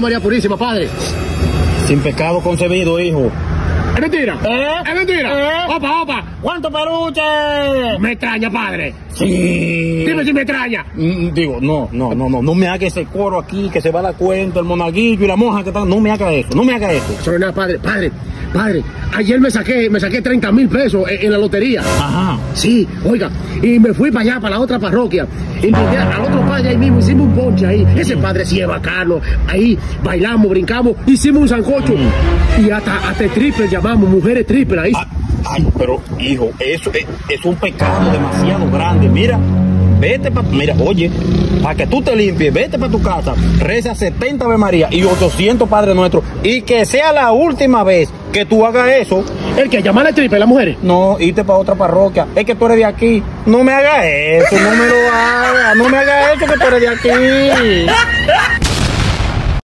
María Purísima, padre. Sin pecado concebido, hijo. ¿Es mentira? ¿Eh? ¿Es mentira? ¿Eh? Opa, opa. ¿Cuánto peluche? Me extraña, padre. Sí. Dime si me extraña. Mm, Digo, no, no, no, no, no me haga ese coro aquí que se va a dar cuenta, el monaguillo y la monja que están. No me haga eso, no me haga eso. Es nada, padre. Padre, padre. Ayer me saqué, me saqué 30 mil pesos en, en la lotería. Ajá. Sí, oiga, y me fui para allá, para la otra parroquia. Invité al otro padre ahí. Ese padre sí es bacano. Ahí bailamos, brincamos, hicimos un sancocho. Y hasta, hasta triple llamamos, mujeres triple ahí. Ah, Ay, pero hijo, eso es, es un pecado demasiado grande. Mira, vete para, mira, oye, para que tú te limpies, vete para tu casa, reza 70 Ave María y 800 Padre Nuestro y que sea la última vez que tú hagas eso. El que llama a triple, las mujeres. No, irte para otra parroquia. Es que tú eres de aquí. No me hagas eso, no me lo hagas. No me hagas eso que tú eres de aquí.